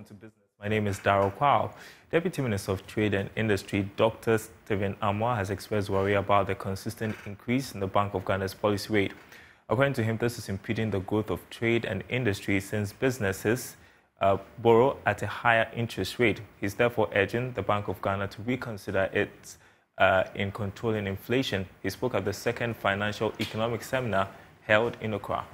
welcome to Business. My name is Daryl Kwao. Deputy Minister of Trade and Industry, Dr. Stephen Amoah, has expressed worry about the consistent increase in the Bank of Ghana's policy rate. According to him, this is impeding the growth of trade and industry since businesses uh, borrow at a higher interest rate. He's therefore urging the Bank of Ghana to reconsider its uh, in controlling inflation. He spoke at the second financial economic seminar held in Accra.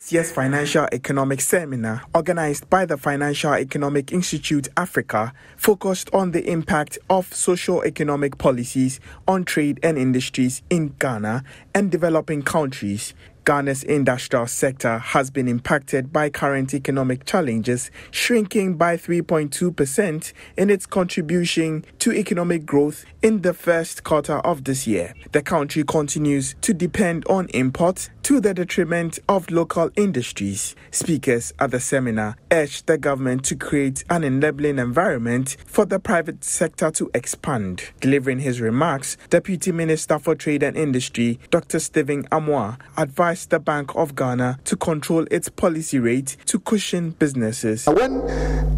CS Financial Economic Seminar, organized by the Financial Economic Institute Africa, focused on the impact of socio-economic policies on trade and industries in Ghana and developing countries. Ghana's industrial sector has been impacted by current economic challenges, shrinking by 3.2% in its contribution to economic growth in the first quarter of this year. The country continues to depend on imports to the detriment of local industries. Speakers at the seminar urged the government to create an enabling environment for the private sector to expand. Delivering his remarks, Deputy Minister for Trade and Industry, Dr. Stephen Amoah, advised the Bank of Ghana to control its policy rate to cushion businesses. When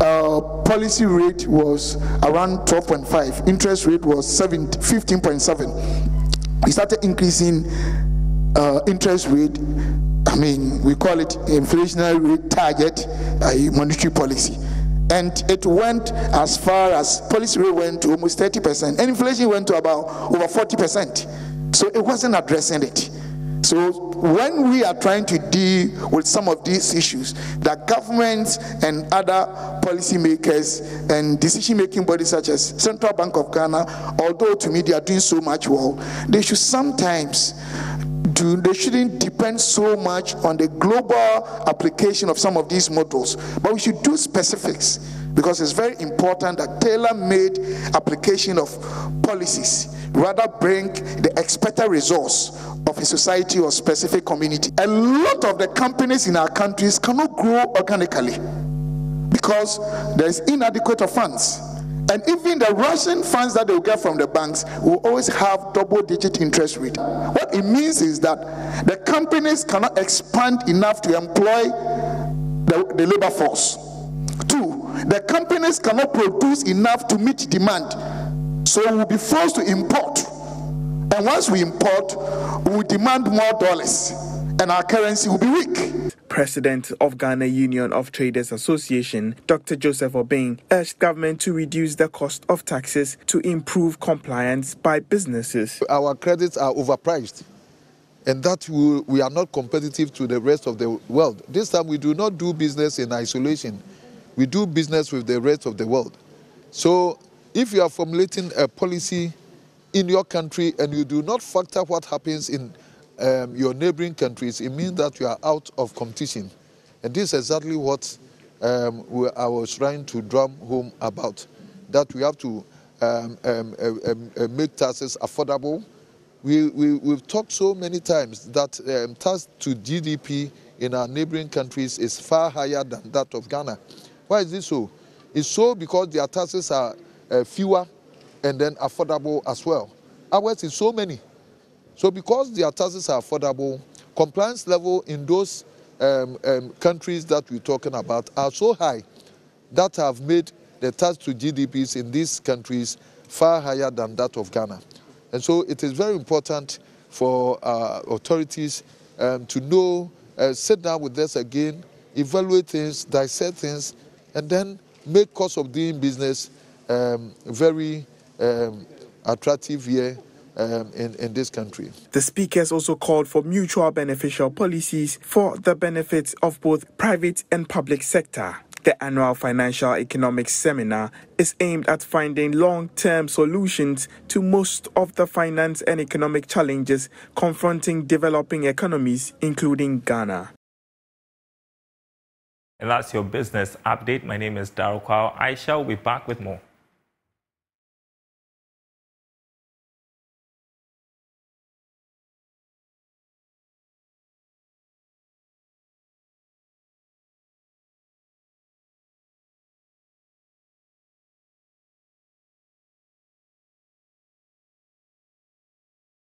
uh, policy rate was around 12.5, interest rate was 15.7, we started increasing uh, interest rate. I mean, we call it inflationary rate target uh, monetary policy and it went as far as policy rate went to almost 30% and inflation went to about over 40% so it wasn't addressing it so when we are trying to deal with some of these issues, that governments and other policymakers and decision-making bodies such as Central Bank of Ghana, although to me they are doing so much well, they should sometimes do, they shouldn't depend so much on the global application of some of these models, but we should do specifics because it's very important that tailor-made application of policies rather bring the expected results of a society or specific community. A lot of the companies in our countries cannot grow organically because there's inadequate funds. And even the Russian funds that they will get from the banks will always have double digit interest rate. What it means is that the companies cannot expand enough to employ the, the labor force. Two, the companies cannot produce enough to meet demand. So we'll be forced to import. And once we import, we will demand more dollars and our currency will be weak. President of Ghana Union of Traders Association, Dr. Joseph Obeng, urged government to reduce the cost of taxes to improve compliance by businesses. Our credits are overpriced and that we are not competitive to the rest of the world. This time we do not do business in isolation. We do business with the rest of the world. So if you are formulating a policy in your country and you do not factor what happens in um, your neighboring countries, it means that you are out of competition. And this is exactly what um, we, I was trying to drum home about, that we have to um, um uh, um, uh, make taxes affordable. We, we, have talked so many times that um, tax to GDP in our neighboring countries is far higher than that of Ghana. Why is this so? It's so because their taxes are uh, fewer and then affordable as well. Ours is so many. So because their taxes are affordable, compliance level in those um, um, countries that we're talking about are so high that have made the tax to GDPs in these countries far higher than that of Ghana. And so it is very important for uh, authorities um, to know, uh, sit down with us again, evaluate things, dissect things, and then make cost of doing business um, very um, attractive here um, in, in this country. The speakers also called for mutual beneficial policies for the benefits of both private and public sector. The annual Financial Economics Seminar is aimed at finding long term solutions to most of the finance and economic challenges confronting developing economies, including Ghana. And that's your business update. My name is Daryl Kwao. I shall be back with more.